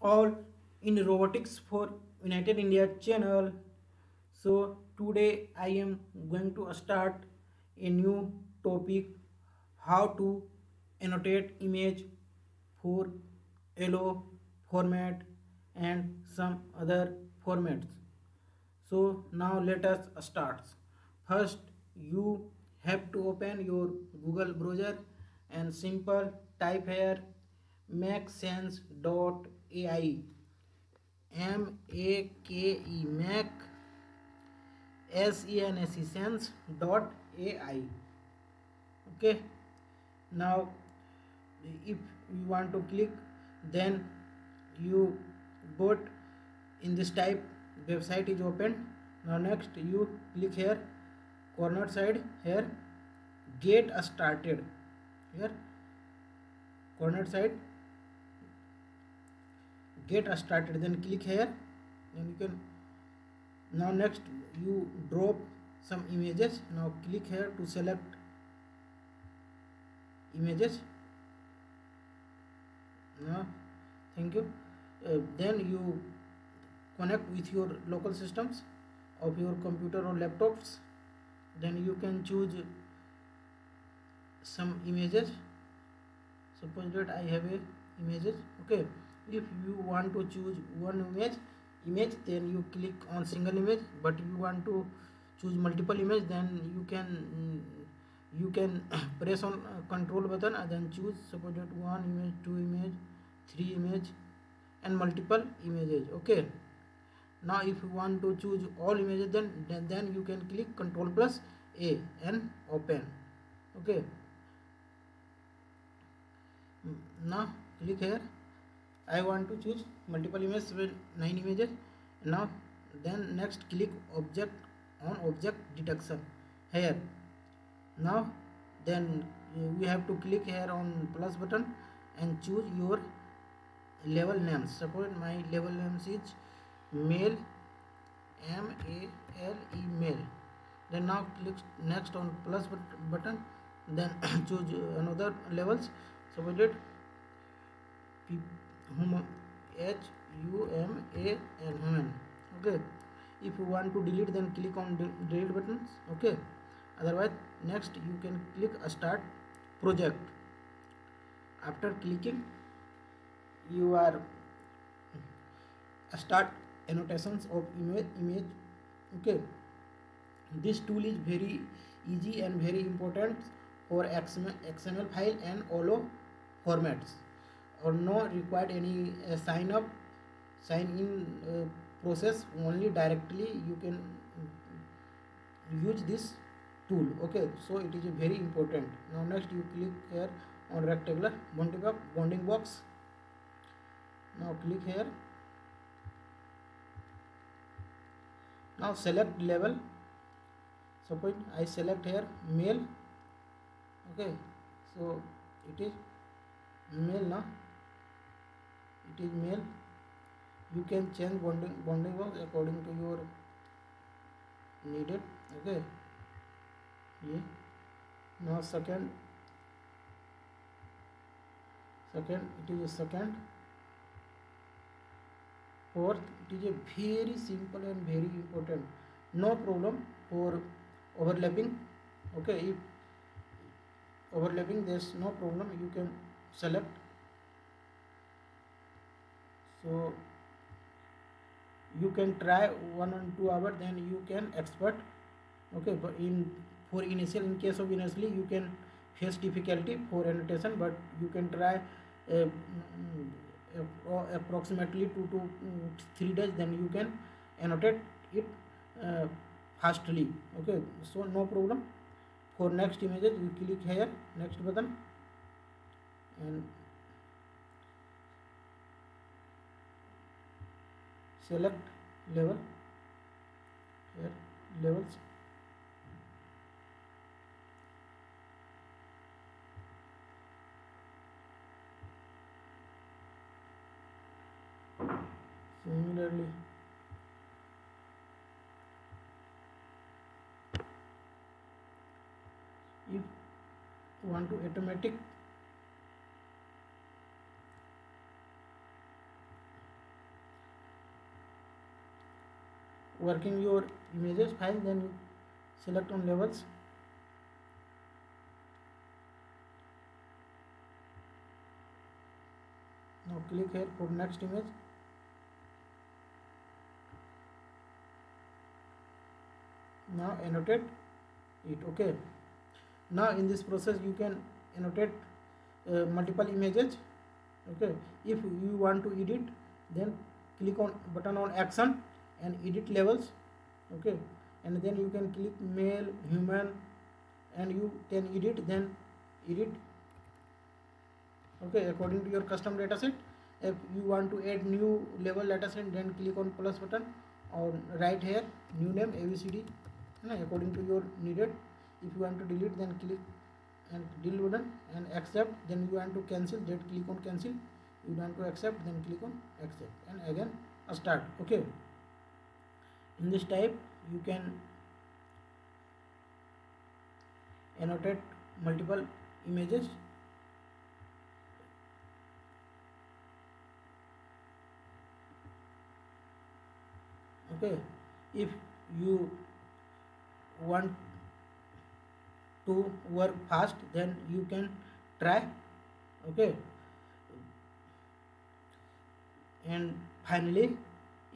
all in robotics for united india channel so today i am going to start a new topic how to annotate image for hello format and some other formats so now let us start first you have to open your google browser and simple type here make sense dot AI, MAKE, Make, SENSE, Sense dot AI. Okay, now if you want to click, then you got in this type website is open. Now next you click here, corner side here, get started. Here corner side get started then click here and you can now next you drop some images now click here to select images now thank you uh, then you connect with your local systems of your computer or laptops then you can choose some images suppose that i have a images okay if you want to choose one image image then you click on single image but you want to choose multiple image then you can you can press on control button and then choose suppose that one image two image three image and multiple images okay now if you want to choose all images then then, then you can click control plus a and open okay now click here I want to choose multiple images with 9 images now then next click object on object detection here now then uh, we have to click here on plus button and choose your level name suppose my level name is male m a l e male then now click next on plus button then choose another levels suppose it human h u m a n human okay if you want to delete then click on delete buttons okay otherwise next you can click start project after clicking you are start annotations of image image okay this tool is very easy and very important for xml file and all formats or no required any uh, sign up sign in uh, process only directly you can use this tool okay so it is very important now next you click here on rectangular bonding box, bonding box. now click here now select level suppose I select here male okay so it is male now it is male you can change bonding bonding box according to your needed okay ये now second second it is a second fourth it is a very simple and very important no problem for overlapping okay if overlapping there's no problem you can select so you can try one and two hour then you can expert okay but in for initial in case of initially you can face difficulty for annotation but you can try uh, approximately two to three days then you can annotate it uh, fastly okay so no problem for next images you click here next button and select level here levels similarly if you want to automatic working your images file then select on levels now click here for next image now annotate it okay now in this process you can annotate uh, multiple images okay if you want to edit then click on button on action and edit levels okay and then you can click male human and you can edit then edit okay according to your custom dataset if you want to add new level dataset then click on plus button or right here new name abcd according to your needed if you want to delete then click and delete button and accept then you want to cancel then click on cancel you want to accept then click on accept and again start okay in this type you can annotate multiple images okay if you want to work fast then you can try okay and finally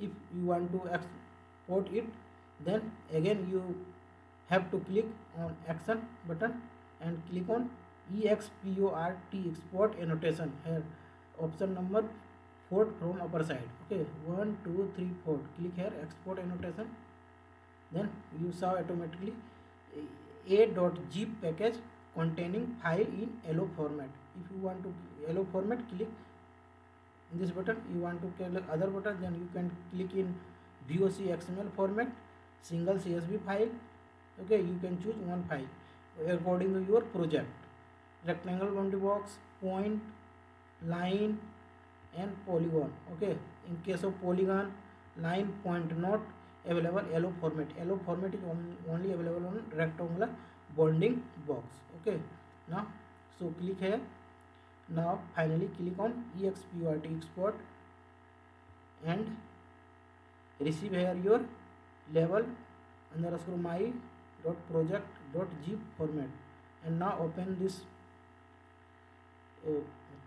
if you want to export it then again you have to click on action button and click on export export annotation here option number 4 from upper side okay 1 2 3 4 click here export annotation then you saw automatically a.zip package containing file in yellow format if you want to yellow format click this button you want to click other button then you can click in D O C XML format single C S B file okay you can choose one file according to your project rectangle boundary box point line and polygon okay in case of polygon line point not available yellow format yellow format is only available on rectangular bounding box okay now so click here now finally click on export export and receive here your label underscore my dot project dot zip format, and now open this uh,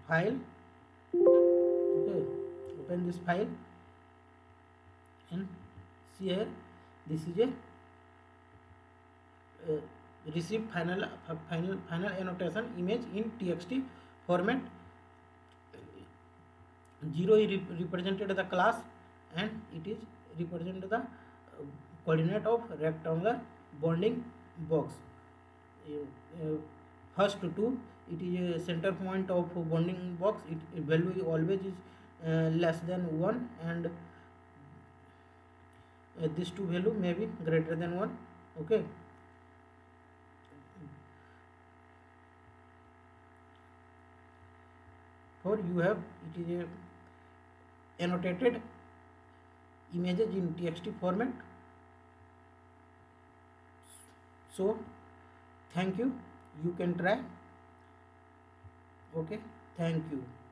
file. Okay, open this file and see here this is a uh, receive final annotation image in txt format. 0 represented the class and it is represent the coordinate of rectangular bonding box first two it is a center point of bonding box it value always is uh, less than 1 and uh, this two value may be greater than 1 okay for you have it is a annotated images in txt format so thank you you can try okay thank you